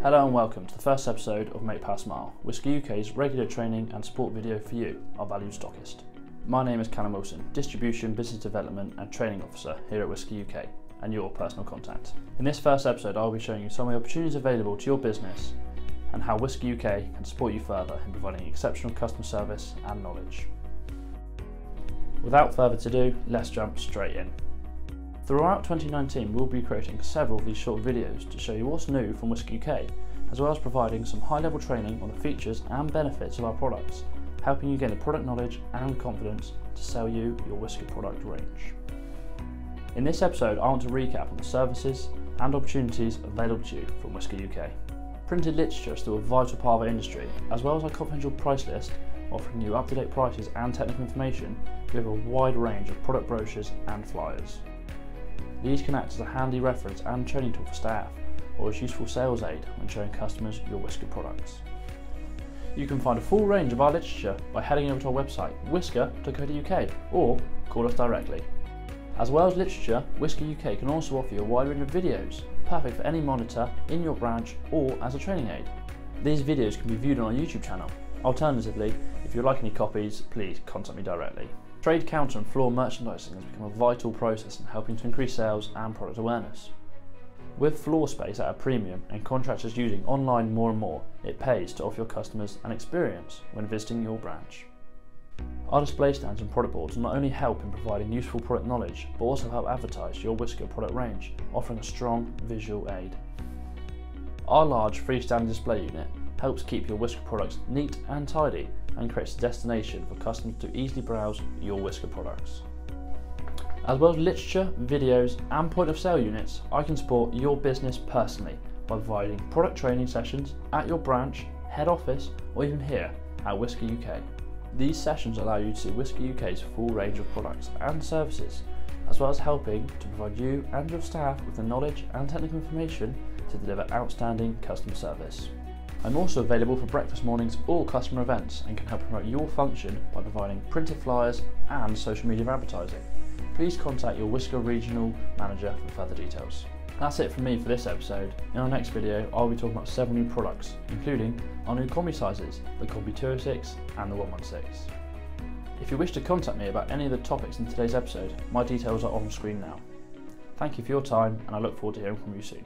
Hello and welcome to the first episode of Make Power Smile, Whisker UK's regular training and support video for you, our valued stockist. My name is Callum Wilson, Distribution, Business Development and Training Officer here at Whisker UK, and your personal contact. In this first episode, I'll be showing you some of the opportunities available to your business and how Whisker UK can support you further in providing exceptional customer service and knowledge. Without further ado, let's jump straight in. Throughout 2019, we'll be creating several of these short videos to show you what's new from Whisker UK, as well as providing some high level training on the features and benefits of our products, helping you gain the product knowledge and confidence to sell you your Whisker product range. In this episode, I want to recap on the services and opportunities available to you from Whisker UK. Printed literature is still a vital part of our industry, as well as our confidential price list offering you up-to-date prices and technical information, we have a wide range of product brochures and flyers. These can act as a handy reference and training tool for staff, or as useful sales aid when showing customers your Whisker products. You can find a full range of our literature by heading over to our website, whisker.co.uk, or call us directly. As well as literature, Whisker UK can also offer you a wide range of videos, perfect for any monitor in your branch or as a training aid. These videos can be viewed on our YouTube channel. Alternatively, if you'd like any copies, please contact me directly. Trade counter and floor merchandising has become a vital process in helping to increase sales and product awareness. With floor space at a premium and contractors using online more and more, it pays to offer your customers an experience when visiting your branch. Our display stands and product boards not only help in providing useful product knowledge, but also help advertise your Whisker product range, offering a strong visual aid. Our large freestanding display unit helps keep your Whisker products neat and tidy and creates a destination for customers to easily browse your Whisker products. As well as literature, videos and point of sale units, I can support your business personally by providing product training sessions at your branch, head office or even here at Whisker UK. These sessions allow you to see Whisker UK's full range of products and services, as well as helping to provide you and your staff with the knowledge and technical information to deliver outstanding customer service. I'm also available for breakfast mornings or customer events and can help promote your function by providing printed flyers and social media advertising. Please contact your Whisker Regional Manager for further details. That's it from me for this episode. In our next video, I'll be talking about several new products, including our new combi sizes, the Combi 206 and the 116. If you wish to contact me about any of the topics in today's episode, my details are on screen now. Thank you for your time and I look forward to hearing from you soon.